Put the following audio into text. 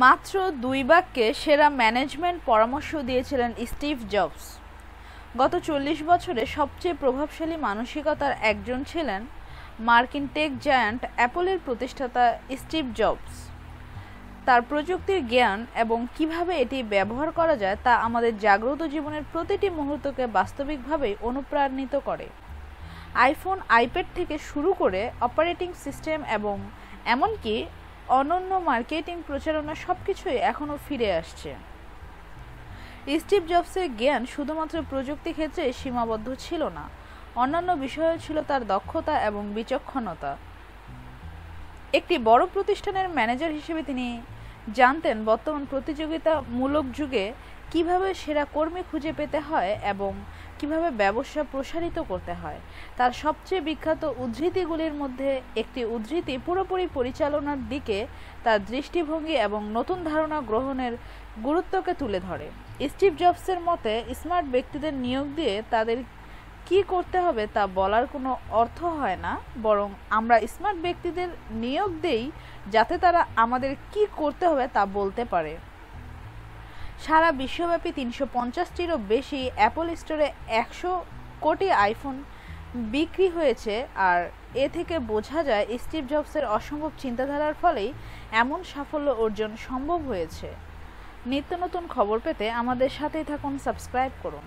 মাত্র দুই বাক্যে সেরা ম্যানেজমেন্ট পরামর্শ দিয়েছিলেন স্টিভ জবস। গত চল্লিশ বছরে সবচেয়ে প্রভাবশালী মানসিকতার একজন ছিলেন মার্কিন টেক জায়ান্ট অ্যাপলের প্রতিষ্ঠাতা স্টিভ জবস। তার প্রযুক্তির জ্ঞান এবং কীভাবে এটি ব্যবহার করা যায় তা আমাদের জাগ্রত জীবনের প্রতিটি মুহূর্তকে বাস্তবিকভাবেই অনুপ্রাণিত করে। আইফোন, আইপ্যাড থেকে শুরু করে অপারেটিং সিস্টেম এবং এমনকি অনন্য মার্কেটিং প্রচারণা সব কিছুই এখনও ফিরে আসছে। স্টিভ জবসের জ্ঞান শুধুমাত্র প্রযুক্তি ক্ষেত্রে সীমাবদ্ধ ছিল না, অন্যান্য বিষয়ও ছিল তার দক্ষতা এবং বিচক্ষণতা। একটি বড় প্রতিষ্ঠানের ম্যানেজার হিসেবে তিনি জানতেন বর্তমান প্রতিযোগিতামূলক যুগে কীভাবে সেরা কর্মী খুঁজে পেতে হয় এবং কীভাবে ব্যবসা প্রসারিত করতে হয়, তার সবচেয়ে বিখ্যাত উদ্ধৃতিগুলির মধ্যে একটি উদ্ধৃতি পুরোপুরি পরিচালনার দিকে তার দৃষ্টিভঙ্গি এবং নতুন ধারণা গ্রহণের গুরুত্বকে তুলে ধরে। স্টিভ জবসের মতে, স্মার্ট ব্যক্তিদের নিয়োগ দিয়ে তাদের কি করতে হবে তা বলার কোনো অর্থ হয় না, বরং আমরা স্মার্ট ব্যক্তিদের নিয়োগ দেই যাতে তারা আমাদের কি করতে হবে তা বলতে পারে। সারা বিশ্বব্যাপী তিনশো পঞ্চাশটিরও বেশি অ্যাপল স্টোরে একশো কোটি আইফোন বিক্রি হয়েছে। আর এ থেকে বোঝা যায় স্টিভ জবসের অসম্ভব চিন্তাধারার ফলেই এমন সাফল্য অর্জন সম্ভব হয়েছে। নিত্য নতুন খবর পেতে আমাদের সাথেই থাকুন, সাবস্ক্রাইব করুন।